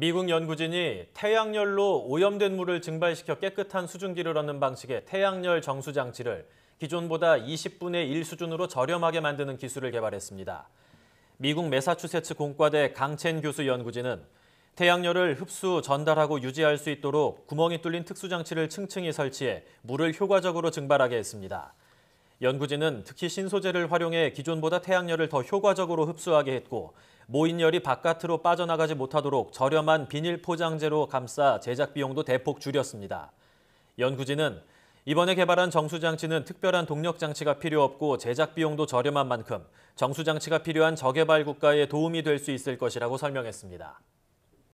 미국 연구진이 태양열로 오염된 물을 증발시켜 깨끗한 수증기를 얻는 방식의 태양열 정수 장치를 기존보다 20분의 1 수준으로 저렴하게 만드는 기술을 개발했습니다. 미국 매사추세츠 공과대 강첸 교수 연구진은 태양열을 흡수, 전달하고 유지할 수 있도록 구멍이 뚫린 특수 장치를 층층이 설치해 물을 효과적으로 증발하게 했습니다. 연구진은 특히 신소재를 활용해 기존보다 태양열을 더 효과적으로 흡수하게 했고 모인 열이 바깥으로 빠져나가지 못하도록 저렴한 비닐 포장재로 감싸 제작 비용도 대폭 줄였습니다. 연구진은 이번에 개발한 정수장치는 특별한 동력 장치가 필요 없고 제작 비용도 저렴한 만큼 정수장치가 필요한 저개발 국가에 도움이 될 수 있을 것이라고 설명했습니다.